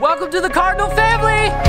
Welcome to the Cardinal family!